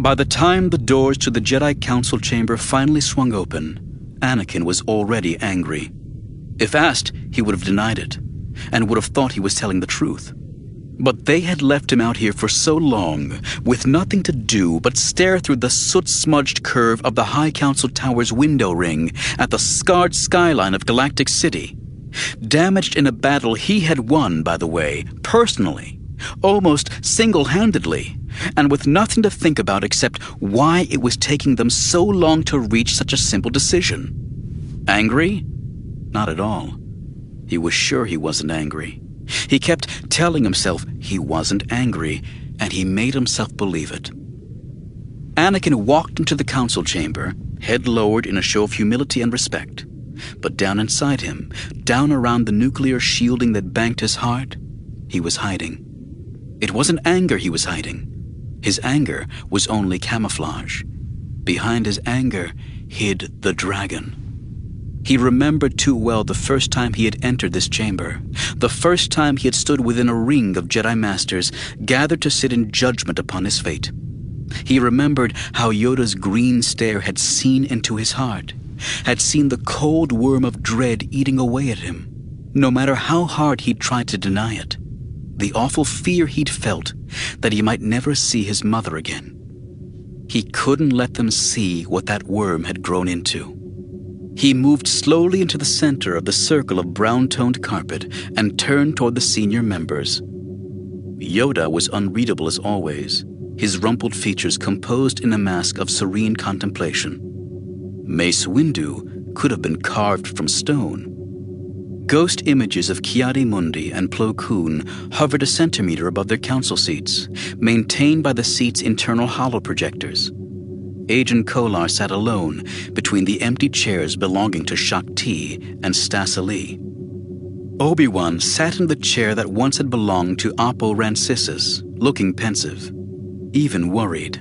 By the time the doors to the Jedi Council chamber finally swung open, Anakin was already angry. If asked, he would have denied it, and would have thought he was telling the truth. But they had left him out here for so long, with nothing to do but stare through the soot smudged curve of the High Council Tower's window ring at the scarred skyline of Galactic City. Damaged in a battle he had won, by the way, personally, almost single handedly, and with nothing to think about except why it was taking them so long to reach such a simple decision. Angry? Not at all. He was sure he wasn't angry. He kept telling himself he wasn't angry, and he made himself believe it. Anakin walked into the council chamber, head lowered in a show of humility and respect. But down inside him, down around the nuclear shielding that banked his heart, he was hiding. It wasn't anger he was hiding. His anger was only camouflage. Behind his anger hid the dragon. He remembered too well the first time he had entered this chamber, the first time he had stood within a ring of Jedi Masters gathered to sit in judgment upon his fate. He remembered how Yoda's green stare had seen into his heart, had seen the cold worm of dread eating away at him, no matter how hard he'd tried to deny it. The awful fear he'd felt that he might never see his mother again. He couldn't let them see what that worm had grown into. He moved slowly into the center of the circle of brown toned carpet and turned toward the senior members. Yoda was unreadable as always, his rumpled features composed in a mask of serene contemplation. Mace Windu could have been carved from stone. Ghost images of Ki-Adi-Mundi and Plo Koon hovered a centimeter above their council seats, maintained by the seat's internal holoprojectors. Agen Kolar sat alone between the empty chairs belonging to Shaak Ti and Stass Allie. Obi-Wan sat in the chair that once had belonged to Oppo Rancisis, looking pensive, even worried.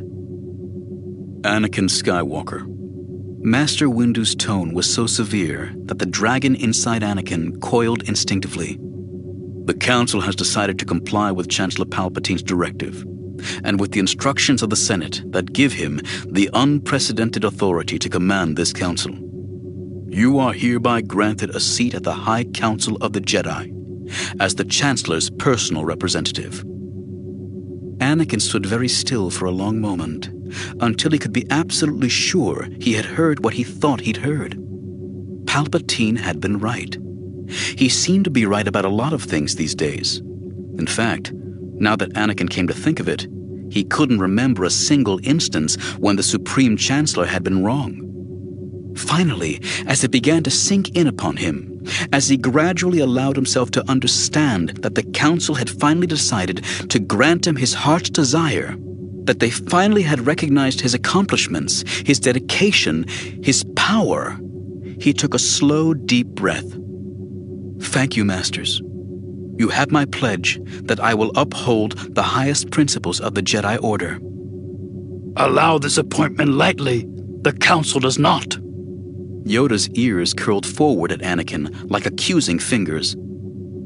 Anakin Skywalker. Master Windu's tone was so severe that the dragon inside Anakin coiled instinctively. The Council has decided to comply with Chancellor Palpatine's directive and with the instructions of the Senate that give him the unprecedented authority to command this council. You are hereby granted a seat at the High Council of the Jedi as the Chancellor's personal representative. Anakin stood very still for a long moment until he could be absolutely sure he had heard what he thought he'd heard. Palpatine had been right. He seemed to be right about a lot of things these days. In fact, now that Anakin came to think of it, he couldn't remember a single instance when the Supreme Chancellor had been wrong. Finally, as it began to sink in upon him, as he gradually allowed himself to understand that the Council had finally decided to grant him his heart's desire, that they finally had recognized his accomplishments, his dedication, his power, he took a slow, deep breath. Thank you, Masters. You have my pledge that I will uphold the highest principles of the Jedi Order. Allow this appointment lightly. The Council does not. Yoda's ears curled forward at Anakin like accusing fingers.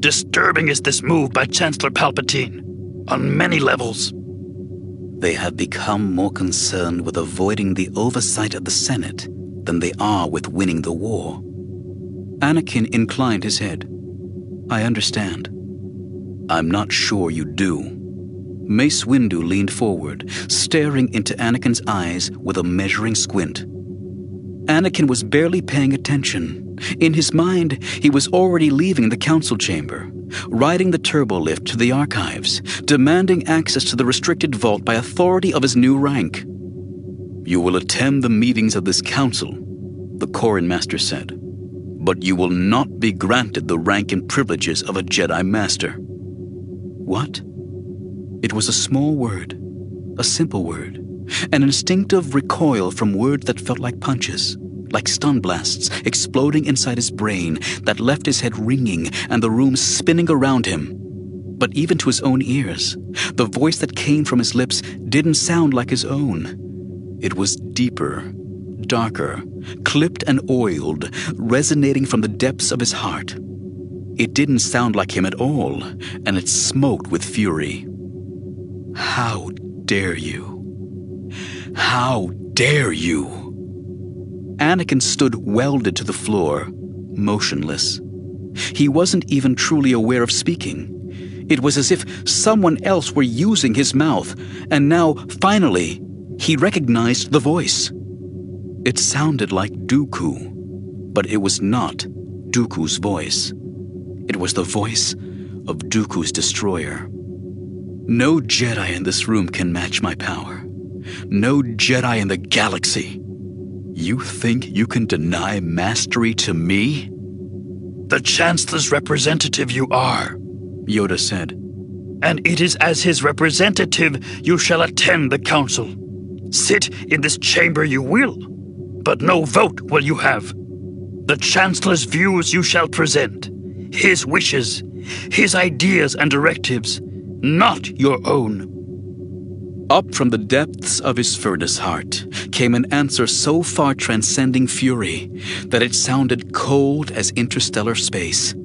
Disturbing is this move by Chancellor Palpatine, on many levels. They have become more concerned with avoiding the oversight of the Senate than they are with winning the war. Anakin inclined his head. I understand. I'm not sure you do. Mace Windu leaned forward, staring into Anakin's eyes with a measuring squint. Anakin was barely paying attention. In his mind, he was already leaving the council chamber, riding the turbo lift to the archives, demanding access to the restricted vault by authority of his new rank. You will attend the meetings of this council, the Korun Master said, but you will not be granted the rank and privileges of a Jedi Master. What? It was a small word, a simple word, an instinctive recoil from words that felt like punches, like stun blasts exploding inside his brain that left his head ringing and the room spinning around him. But even to his own ears, the voice that came from his lips didn't sound like his own. It was deeper, darker, clipped and oiled, resonating from the depths of his heart. It didn't sound like him at all, and it smoked with fury. How dare you? How dare you? Anakin stood welded to the floor, motionless. He wasn't even truly aware of speaking. It was as if someone else were using his mouth, and now, finally, he recognized the voice. It sounded like Dooku, but it was not Dooku's voice. It was the voice of Dooku's destroyer. No Jedi in this room can match my power. No Jedi in the galaxy. You think you can deny mastery to me? The Chancellor's representative you are, Yoda said. And it is as his representative you shall attend the council. Sit in this chamber you will, but no vote will you have. The Chancellor's views you shall present, his wishes, his ideas and directives, not your own. Up from the depths of his furnace heart came an answer so far transcending fury that it sounded cold as interstellar space.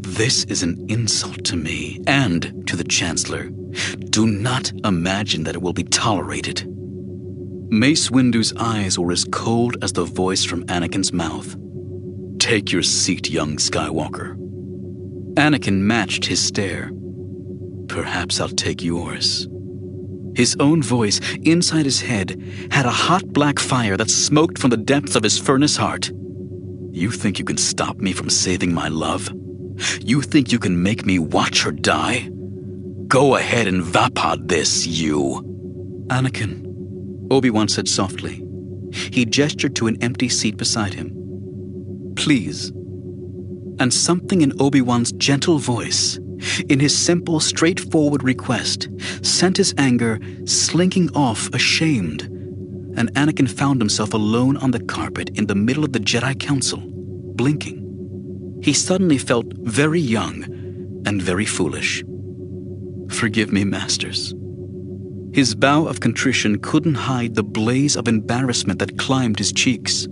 This is an insult to me and to the Chancellor. Do not imagine that it will be tolerated. Mace Windu's eyes were as cold as the voice from Anakin's mouth. Take your seat, young Skywalker. Anakin matched his stare. Perhaps I'll take yours. His own voice, inside his head, had a hot black fire that smoked from the depths of his furnace heart. You think you can stop me from saving my love? You think you can make me watch her die? Go ahead and vapid this, you. Anakin, Obi-Wan said softly. He gestured to an empty seat beside him. Please. And something in Obi-Wan's gentle voice in his simple, straightforward request, sent his anger slinking off ashamed, and Anakin found himself alone on the carpet in the middle of the Jedi Council, blinking. He suddenly felt very young and very foolish. Forgive me, Masters. His bow of contrition couldn't hide the blaze of embarrassment that climbed his cheeks.